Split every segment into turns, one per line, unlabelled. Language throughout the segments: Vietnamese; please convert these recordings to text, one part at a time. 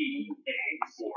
looking
at for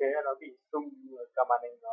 thế nó bị sung cả màn hình nó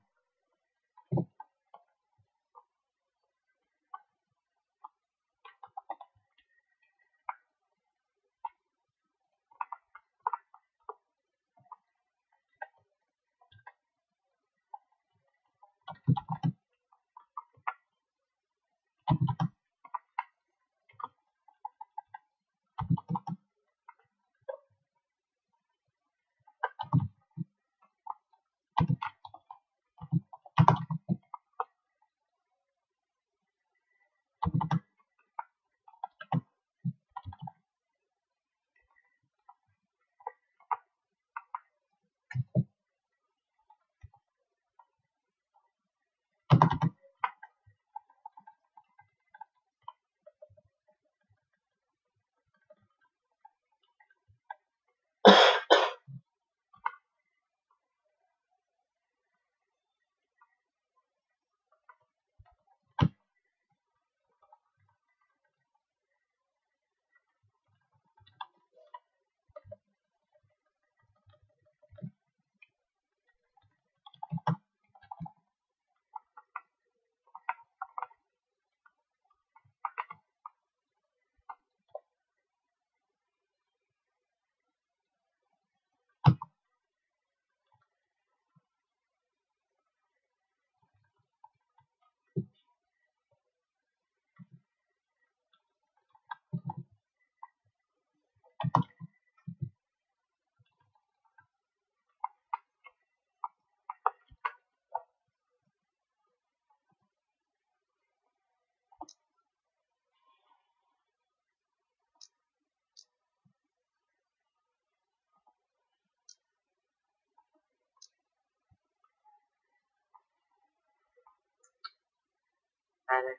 ai đây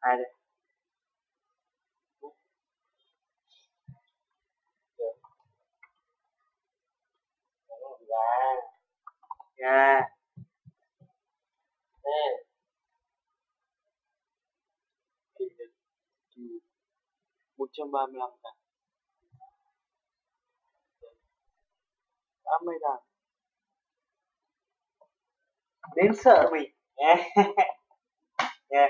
ai đây Dạ. Dạ. Nè. một trăm ba mươi lăm ngàn tám mươi ngàn đến sợ mình Yeah.